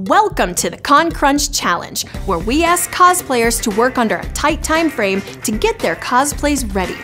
Welcome to the Con Crunch Challenge, where we ask cosplayers to work under a tight time frame to get their cosplays ready.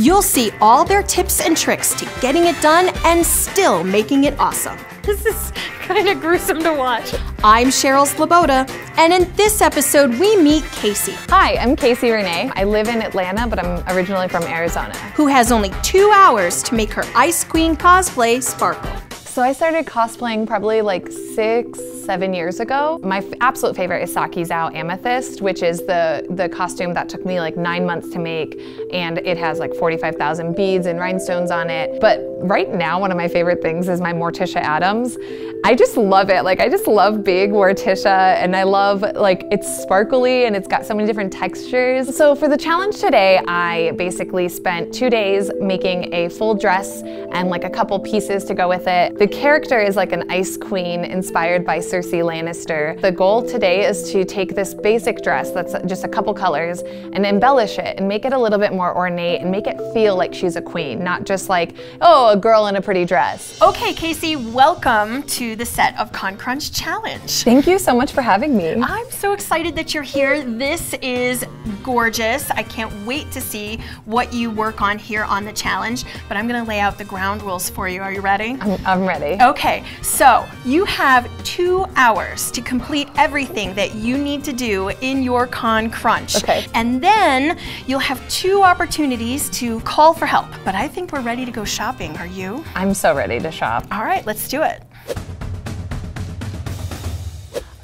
You'll see all their tips and tricks to getting it done and still making it awesome. This is kind of gruesome to watch. I'm Cheryl Sloboda, and in this episode, we meet Casey, Hi, I'm Casey Renee. I live in Atlanta, but I'm originally from Arizona. who has only two hours to make her Ice Queen cosplay sparkle. So I started cosplaying probably like six, seven years ago. My absolute favorite is Sakizou Amethyst, which is the, the costume that took me like nine months to make. And it has like 45,000 beads and rhinestones on it. But right now, one of my favorite things is my Morticia Addams. I just love it. Like I just love big Morticia and I love like it's sparkly and it's got so many different textures. So for the challenge today, I basically spent two days making a full dress and like a couple pieces to go with it. The character is like an ice queen inspired by Cersei Lannister. The goal today is to take this basic dress that's just a couple colors and embellish it and make it a little bit more ornate and make it feel like she's a queen, not just like, oh, a girl in a pretty dress. Okay, Casey, welcome to the set of Con Crunch Challenge. Thank you so much for having me. I'm so excited that you're here. This is gorgeous. I can't wait to see what you work on here on the challenge, but I'm gonna lay out the ground rules for you. Are you ready? I'm, I'm ready. Okay, so you have two hours to complete everything that you need to do in your con crunch. Okay. And then you'll have two opportunities to call for help. But I think we're ready to go shopping. Are you? I'm so ready to shop. All right, let's do it.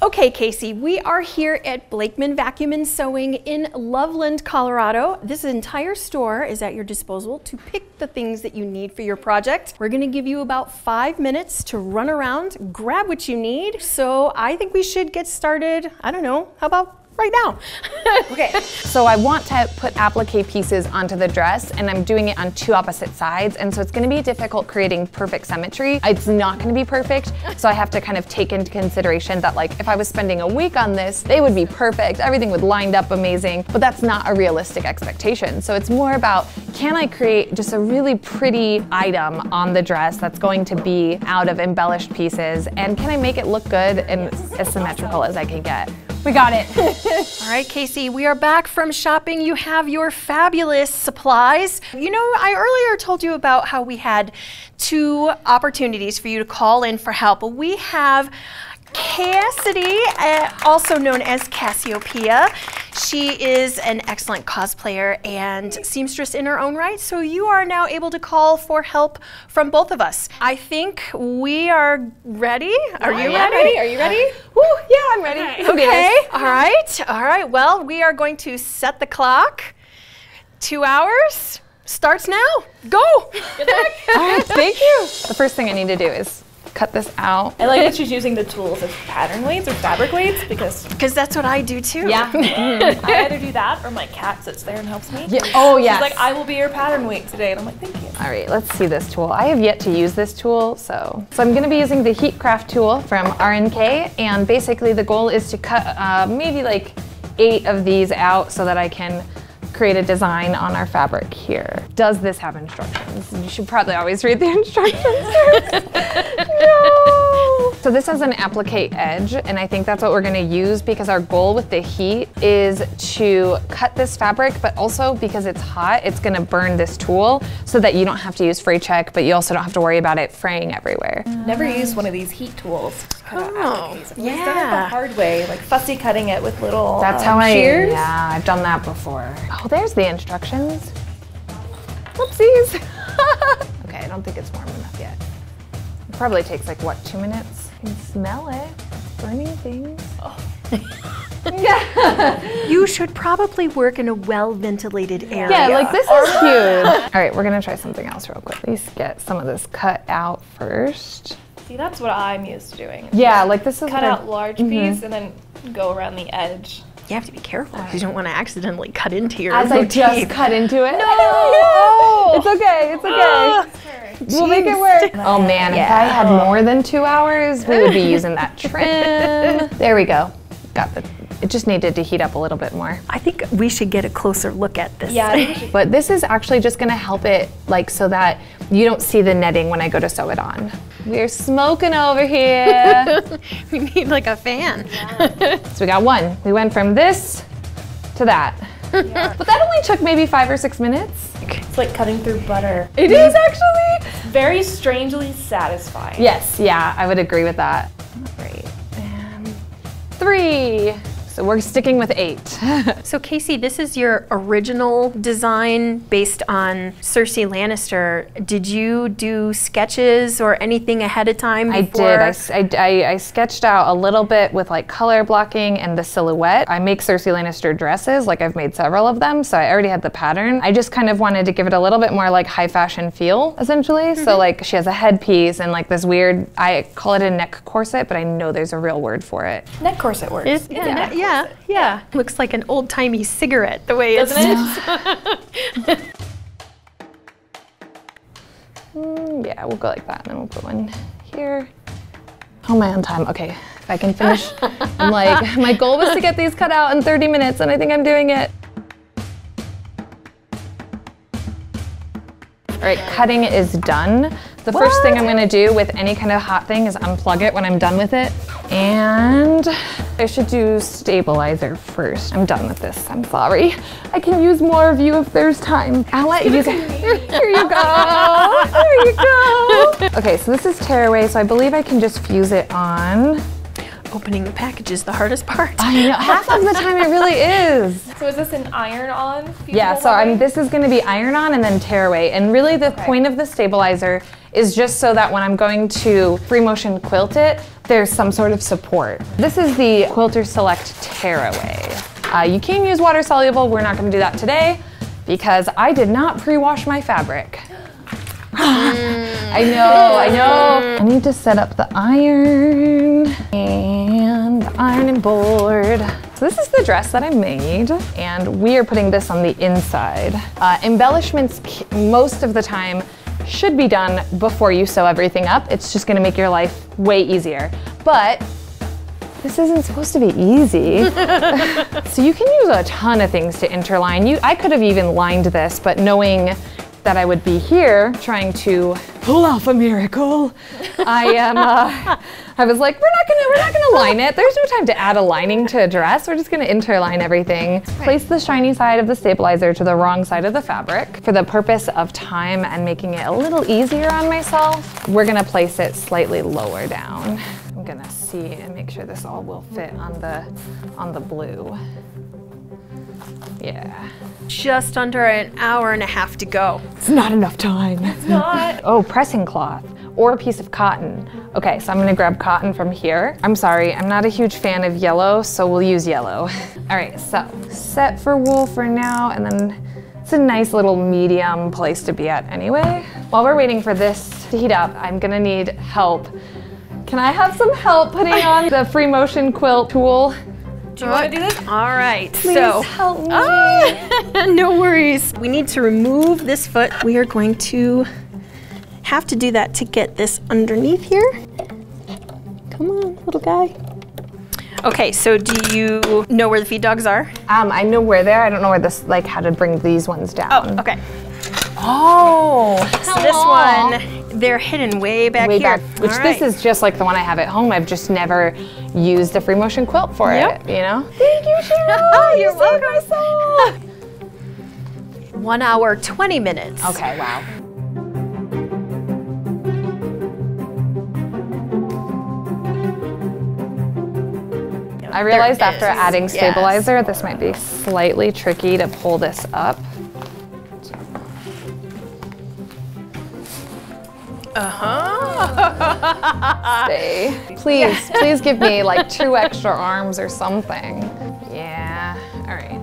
Okay, Casey, we are here at Blakeman Vacuum and Sewing in Loveland, Colorado. This entire store is at your disposal to pick the things that you need for your project. We're gonna give you about five minutes to run around, grab what you need. So I think we should get started, I don't know, how about right now? Okay. So I want to put applique pieces onto the dress and I'm doing it on two opposite sides and so it's going to be difficult creating perfect symmetry. It's not going to be perfect so I have to kind of take into consideration that like if I was spending a week on this they would be perfect, everything would lined up amazing but that's not a realistic expectation. So it's more about can I create just a really pretty item on the dress that's going to be out of embellished pieces and can I make it look good and as symmetrical as I can get. We got it. All right, Casey, we are back from shopping. You have your fabulous supplies. You know, I earlier told you about how we had two opportunities for you to call in for help. We have Cassidy, uh, also known as Cassiopeia. She is an excellent cosplayer and seamstress in her own right, so you are now able to call for help from both of us. I think we are ready. Are you Yeah, ready? Are you ready? Woo, yeah, I'm ready. Okay, all right, all right. Well, we are going to set the clock. Two hours starts now. Go. All right, thank you. The first thing I need to do is cut this out. I like that she's using the tools as pattern weights or fabric weights because Because that's what I do too. Yeah. I either do that or my cat sits there and helps me. Yeah. Oh, yeah. She's like, I will be your pattern weight today. And I'm like, thank you. All right, let's see this tool. I have yet to use this tool, so. So I'm gonna be using the Heatcraft tool from RNK, and basically the goal is to cut uh, maybe like eight of these out so that I can create a design on our fabric here. Does this have instructions? You should probably always read the instructions first. No! So this has an applique edge, and I think that's what we're gonna use because our goal with the heat is to cut this fabric, but also because it's hot, it's gonna burn this tool so that you don't have to use fray check, but you also don't have to worry about it fraying everywhere. Never used one of these heat tools. to Oh, appliques. Done it yeah. the hard way, like fussy cutting it with little That's um, how I, shears. yeah, I've done that before. Oh, there's the instructions. Whoopsies. okay, I don't think it's warm enough yet. It probably takes like, what, two minutes? I can smell it, burning things. Oh. yeah. You should probably work in a well ventilated area. Yeah, like this is huge. All right, we're gonna try something else real quick. Let's get some of this cut out first. See, that's what I'm used to doing. Yeah, like this is Cut what I- out large mm-hmm. piece and then go around the edge. You have to be careful because you don't want to accidentally cut into your As I just cut into it. No! no. Oh, it's okay, it's okay. We'll make it work. Oh man, if I had more than two hours, we would be using that trim. There we go. Got the, it just needed to heat up a little bit more. I think we should get a closer look at this. Yeah, I think we should- But this is actually just gonna help it like so that you don't see the netting when I go to sew it on. We're smoking over here. we need like a fan. so we got one. We went from this to that. But that only took maybe five or six minutes. It's like cutting through butter. It is actually. Very strangely satisfying. Yes, yeah, I would agree with that. Great. And three. So we're sticking with eight. So Casey, this is your original design based on Cersei Lannister. Did you do sketches or anything ahead of time? I did. I I, s- I- I- I sketched out a little bit with like color blocking and the silhouette. I make Cersei Lannister dresses, like I've made several of them, so I already had the pattern. I just kind of wanted to give it a little bit more like high fashion feel, essentially. So mm-hmm. like she has a headpiece and like this weird, I call it a neck corset, but I know there's a real word for it. Neck corset works. It's- yeah, yeah, yeah, Looks like an old timey cigarette the way Doesn't it? Mm, yeah, we'll go like that, and then we'll put one here. Oh, my on time. Okay, if I can finish. I'm like, my goal was to get these cut out in 30 minutes, and I think I'm doing it. All right, cutting is done. The first thing I'm gonna do with any kind of hot thing is unplug it when I'm done with it. And I should do stabilizer first. I'm done with this, I'm sorry. I can use more of you if there's time. I'll let you guys. Here you go, there you go. Okay, so this is tearaway, so I believe I can just fuse it on. Opening the package is the hardest part. I know, half of the time it really is. So is this an iron-on? Yeah, so I'm, this is gonna be iron on and then tear away. And really the point of the stabilizer is just so that when I'm going to free motion quilt it, there's some sort of support. This is the Quilter Select Tearaway. Uh, you can use water soluble, we're not gonna do that today because I did not pre-wash my fabric. I know, I know. I need to set up the iron and the ironing board. So this is the dress that I made, and we are putting this on the inside. Uh, embellishments most of the time should be done before you sew everything up. It's just gonna make your life way easier. But this isn't supposed to be easy. so you can use a ton of things to interline. You, I could have even lined this, but knowing that I would be here trying to pull off a miracle, I am. Uh, I was like, we're not gonna, we're not gonna line it. There's no time to add a lining to a dress. We're just gonna interline everything. Place the shiny side of the stabilizer to the wrong side of the fabric for the purpose of time and making it a little easier on myself. We're gonna place it slightly lower down. I'm gonna see and make sure this all will fit on the on the blue. Yeah. Just under an hour and a half to go. It's not enough time. It's not. Oh, pressing cloth or a piece of cotton. Okay, so I'm gonna grab cotton from here. I'm sorry, I'm not a huge fan of yellow, so we'll use yellow. All right, so set for wool for now, and then it's a nice little medium place to be at anyway. While we're waiting for this to heat up, I'm gonna need help. Can I have some help putting on the free motion quilt tool? Do you want to do this? All right, Please so help me. Ah, no worries. We need to remove this foot. We are going to have to do that to get this underneath here. Come on, little guy. Okay, so do you know where the feed dogs are? Um, I know where they're. I don't know where this, like, how to bring these ones down. Oh, okay. Oh, So this one, they're hidden way back way here. back, which All this right. is just like the one I have at home. I've just never used a free motion quilt for Yep. it, you know? Thank you, Cheryl. You're you soul. one hour, 20 minutes. okay, wow. I realized There after is, adding yes. stabilizer, this might be slightly tricky to pull this up. Uh-huh. Stay. Please, please give me like two extra arms or something. Yeah, all right.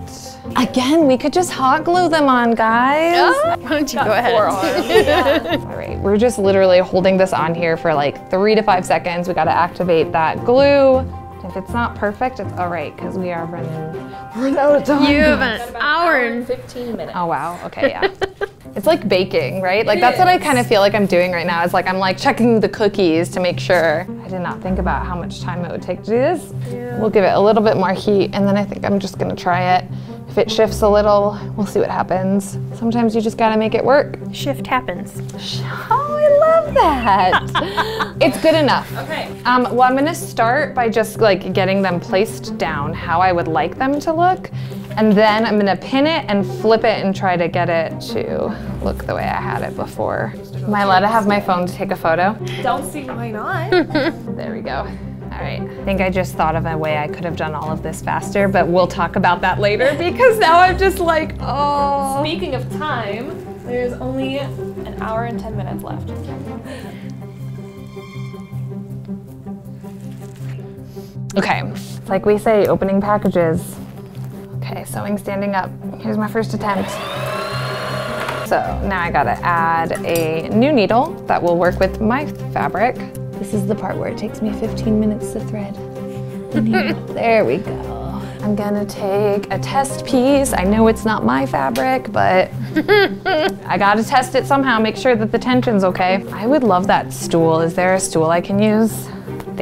Again, we could just hot glue them on, guys. Why don't you go ahead? All right, we're just literally holding this on here for like three to five seconds. We gotta activate that glue. If it's not perfect, it's all right, because we are running, out of time. You have an hour and 15 minutes. Oh wow, okay, yeah. it's like baking, right? Like that's what I kind of feel like I'm doing right now. Is like I'm like checking the cookies to make sure. I did not think about how much time it would take to do this. We'll give it a little bit more heat, and then I think I'm just gonna try it. If it shifts a little, we'll see what happens. Sometimes you just gotta make it work. shift happens. Oh, I love that. it's good enough. Okay. Um, well, I'm gonna start by just like getting them placed down how I would like them to look. And then I'm gonna pin it and flip it and try to get it to look the way I had it before. Am I allowed to have my phone to take a photo? Don't see why not. There we go. Right. I think I just thought of a way I could have done all of this faster, but we'll talk about that later because now I'm just like, oh. Speaking of time, there's only an hour and 10 minutes left. Okay. Like we say, opening packages. Okay, sewing standing up. Here's my first attempt. So now I gotta add a new needle that will work with my fabric. This is the part where it takes me 15 minutes to thread. there we go. I'm gonna take a test piece. I know it's not my fabric, but I gotta test it somehow, make sure that the tension's okay. I would love that stool. Is there a stool I can use?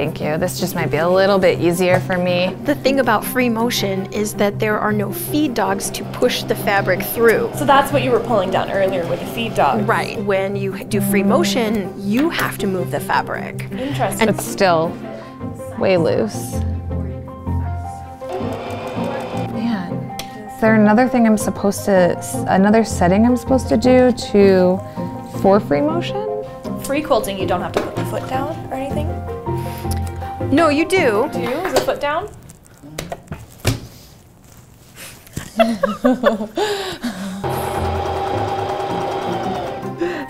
Thank you. This just might be a little bit easier for me. The thing about free motion is that there are no feed dogs to push the fabric through. So that's what you were pulling down earlier with the feed dog. Right. When you do free motion, you have to move the fabric. Interesting. It's still way loose. Man, is there another thing I'm supposed to, another setting I'm supposed to do to, for free motion? Free quilting, you don't have to put the foot down or anything. No, you do. Do you? Is the foot down?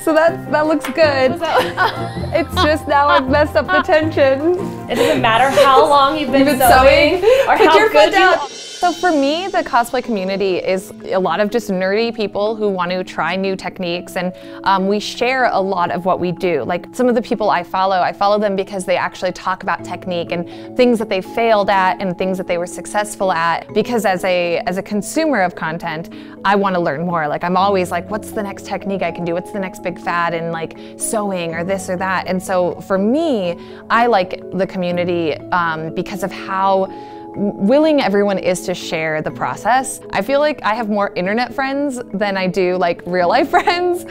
So that, that looks good. It's just now I've messed up the tension. It doesn't matter how long you've been, You've been sewing, sewing? or Put how your good foot down. you So for me, the cosplay community is a lot of just nerdy people who want to try new techniques, and um, we share a lot of what we do. Like some of the people I follow, I follow them because they actually talk about technique and things that they failed at and things that they were successful at. Because as a as a consumer of content, I want to learn more. Like I'm always like, what's the next technique I can do? What's the next big fad in like sewing or this or that? And so for me, I like the community um, because of how willing everyone is to share the process. I feel like I have more internet friends than I do like real life friends,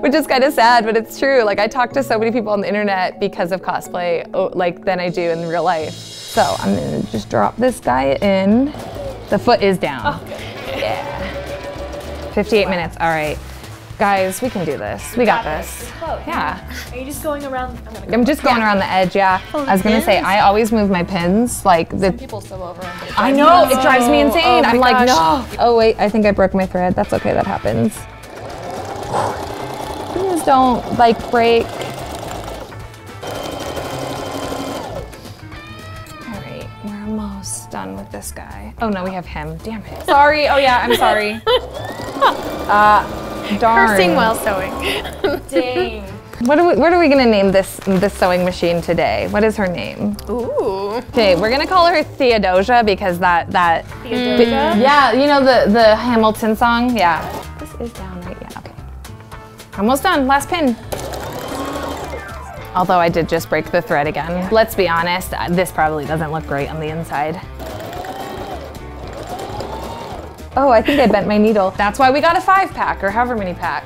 which is kind of sad, but it's true. Like I talk to so many people on the internet because of cosplay, oh, like than I do in real life. So I'm gonna just drop this guy in. The foot is down. Oh, yeah. 58 minutes. All right. Guys, we can do this. We got this. Yeah. Are you just going around? I'm go. I'm just going around the edge, yeah. I was gonna say. I always move my pins, like the People sew over on I know, it drives me insane. Oh I'm like, gosh. no. Oh wait, I think I broke my thread. That's okay, that happens. Please don't like break. All right, we're almost done with this guy. Oh no, we have him. Damn it. Sorry. Oh yeah, I'm sorry. uh, darn. Cursing while sewing. Dang. What are we, what are we gonna name this this sewing machine today? What is her name? Ooh. Okay, we're gonna call her Theodosia because that that Theodosia? Yeah, you know the the Hamilton song. Yeah. This is down right. Yeah. Okay. Almost done. Last pin. Although I did just break the thread again. Let's be honest, this probably doesn't look great on the inside. Oh, I think I bent my needle. That's why we got a five pack or however many pack.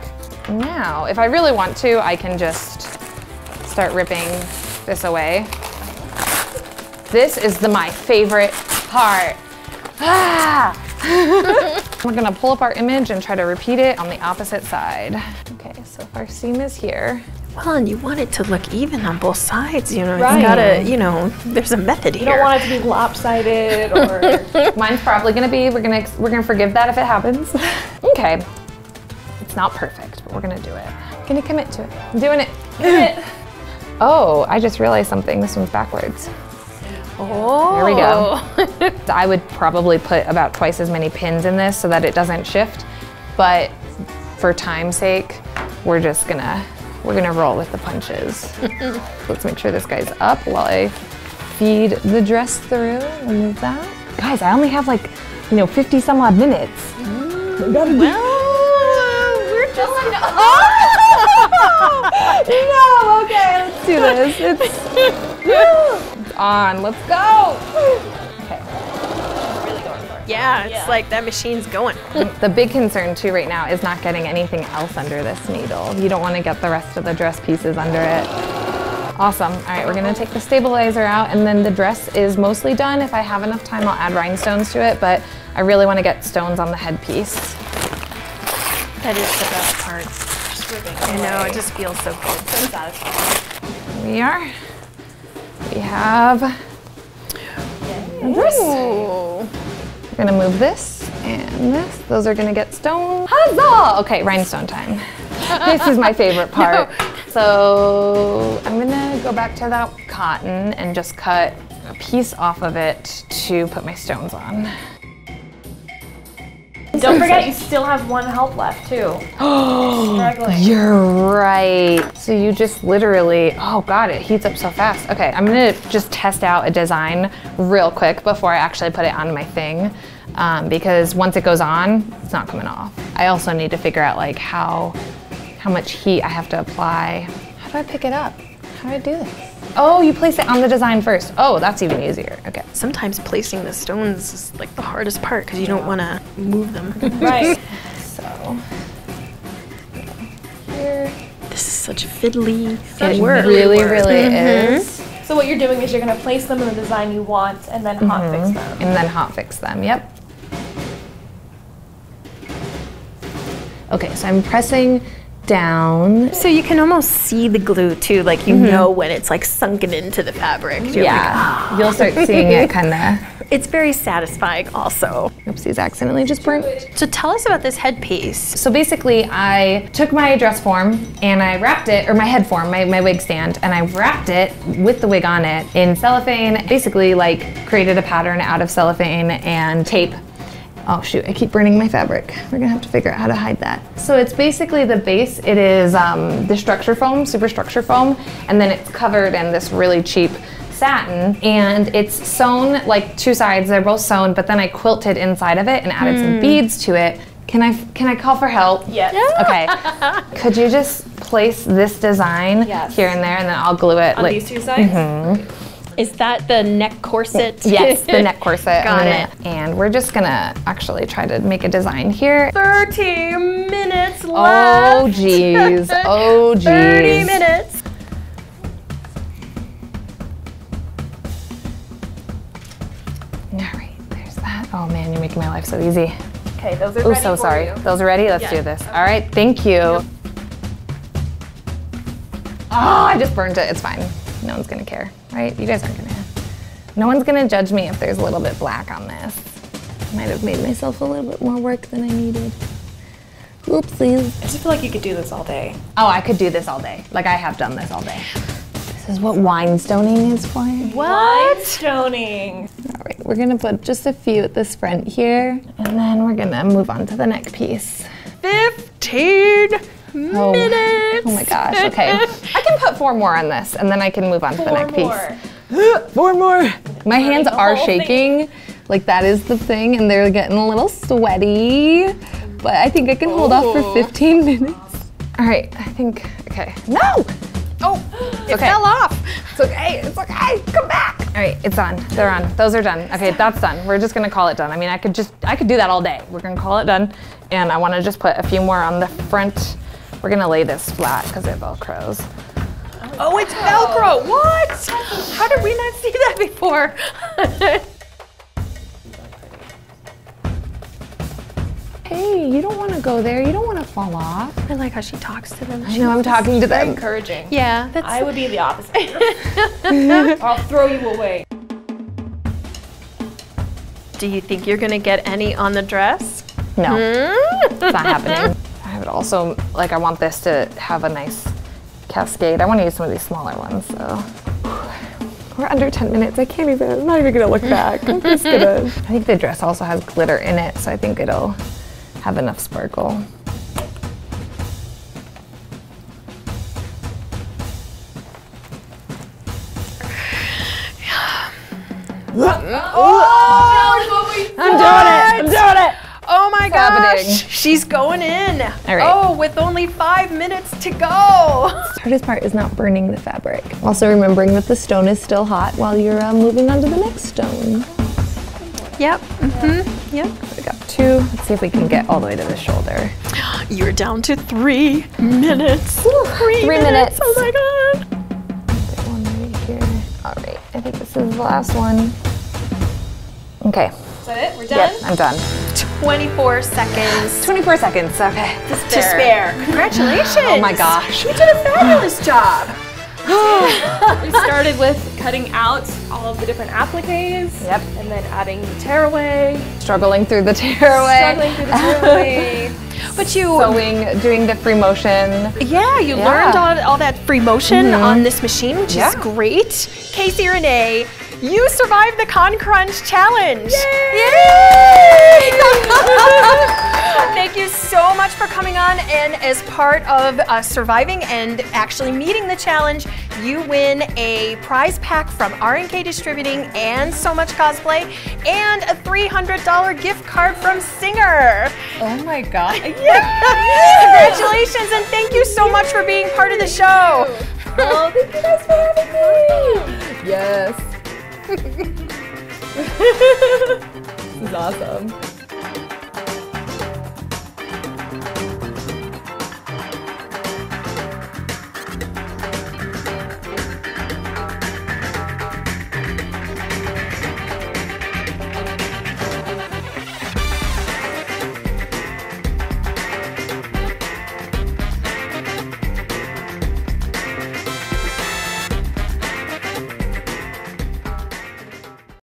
Now, if I really want to, I can just start ripping this away. This is the my favorite part. Ah! We're gonna pull up our image and try to repeat it on the opposite side. Okay, so if our seam is here, Well, and you want it to look even on both sides, you know. Right. It's gotta, you know, there's a method You here. You don't want it to be lopsided or. mine's probably gonna be, we're gonna, we're gonna forgive that if it happens. okay, it's not perfect, but we're gonna do it. I'm Gonna commit to it. I'm doing it. Oh, I just realized something. This one's backwards. oh. There we go. Oh. I would probably put about twice as many pins in this so that it doesn't shift, but for time's sake, we're just gonna we're gonna roll with the punches. Let's make sure this guy's up while I feed the dress through. We'll move that. Guys, I only have like, you know, 50 some odd minutes. Well, we're just. no, okay, let's do this. It's, it's on. Let's go. Yeah, it's Yeah. like that machine's going. The big concern too right now is not getting anything else under this needle. You don't want to get the rest of the dress pieces under it. Awesome. All right, we're gonna take the stabilizer out and then the dress is mostly done. If I have enough time, I'll add rhinestones to it, but I really want to get stones on the headpiece. That is the best part. Just ripping I know, it just feels so good. so satisfying. Here we are. We have this. Ooh. We're gonna move this and this. Those are gonna get stone. Huzzah! Okay, rhinestone time. this is my favorite part. So I'm gonna go back to that cotton and just cut a piece off of it to put my stones on. Don't forget, you still have one help left too. Struggling. You're right. So you just literally, oh God, it heats up so fast. Okay, I'm gonna just test out a design real quick before I actually put it on my thing. Um, because once it goes on, it's not coming off. I also need to figure out like how, how much heat I have to apply. How do I pick it up? How do I do this? Oh, you place it on the design first. Oh, that's even easier. Okay. Sometimes placing the stones is like the hardest part because you don't want to move them. Right. So here. this is such a fiddly It work. really, really mm-hmm. is. So what you're doing is you're gonna place them in the design you want and then hot fix mm-hmm. them. and then hot fix them. Yep. Okay, so I'm pressing down. So you can almost see the glue too, like you mm-hmm. know when it's like sunken into the fabric. You're like, Yeah, ah. you'll start seeing it kind of. it's very satisfying also. Oopsies, accidentally just burnt. So tell us about this headpiece. So basically, I took my dress form and I wrapped it, or my head form, my, my wig stand, and I wrapped it with the wig on it in cellophane. Basically, like created a pattern out of cellophane and tape. Oh shoot, I keep burning my fabric. We're gonna have to figure out how to hide that. So it's basically the base, it is um, the structure foam, super structure foam, and then it's covered in this really cheap satin and it's sewn like two sides they're both sewn but then i quilted inside of it and added some beads to it can i can i call for help Yes. okay could you just place this design Yes. here and there and then i'll glue it On like these two sides. Is that the neck corset? yes the neck corset Got and, it. and we're just gonna actually try to make a design here 30 minutes left. oh left. geez oh geez 30 minutes. all right there's that oh man you're making my life so easy Okay, those are oh ready so sorry you. those are ready let's do Yeah. this all right thank you oh i just burned it it's fine no one's gonna care right you guys aren't gonna no one's gonna judge me if there's a little bit black on this I might have made myself a little bit more work than i needed oopsies I just feel like you could do this all day. oh i could do this all day like i have done this all day this is what wine stoning is for What? Stoning. All right, we're gonna put just a few at this front here, and then we're gonna move on to the neck piece. 15 Oh, minutes. oh my gosh, okay. I can put four more on this, and then I can move on to the Four neck more. piece. Four more. My hands are whole thing. shaking, like that is the thing, and they're getting a little sweaty, but I think I can hold off for Oh. 15 minutes. All right, I think, okay. No! Oh, it okay. fell off. It's okay. It's okay. Come back. All right, it's on. They're on. Those are done. Okay, that's done. We're just gonna call it done. I mean, I could just, I could do that all day. We're gonna call it done, and I want to just put a few more on the front. We're gonna lay this flat because it velcros. Oh, it's Velcro. What? How did we not see that before? Hey, you don't want to go there. You don't want to fall off. I like how she talks to them. I know I'm talking to them. Encouraging. Yeah, that's I would be the opposite. I'll throw you away. Do you think you're gonna get any on the dress? No, hmm? it's not happening. I would also like. I want this to have a nice cascade. I want to use some of these smaller ones. So we're under 10 minutes. I can't even. I'm not even gonna look back. I'm just gonna. I think the dress also has glitter in it, so I think it'll have enough sparkle. I'm doing it. I'm doing it. Oh my happening? she's going in. All right. Oh, with only five minutes to go. The hardest part is not burning the fabric. Also remembering that the stone is still hot while you're uh, moving on to the next stone. Yep. Mm-hmm. Yep. We got two. Let's see if we can get all the way to the shoulder. You're down to three minutes. Three, Three minutes. Oh my god. Get one right here. All right, I think this is the last one. Okay, Is that it? We're done? yep, I'm done. 24 seconds 24 seconds, okay. to spare. Congratulations. Oh my gosh. You did a fabulous job. We started with cutting out all of the different appliques. Yep. And then adding the tearaway. Struggling through the tearaway. Struggling through the tearaway. But you, Sewing, doing the free motion. yeah, you Yeah. learned all, all that free motion mm-hmm. on this machine, which is great. Casey Renee, you survived the Con Crunch challenge. Yay! Thank you so much for coming on. And as part of uh, surviving and actually meeting the challenge, you win a prize pack from RNK Distributing and So Much Cosplay and a $300 gift card from Singer. Oh my god. Congratulations and thank you so much for being part of the show. oh, thank you guys for having me. Yes. this is awesome.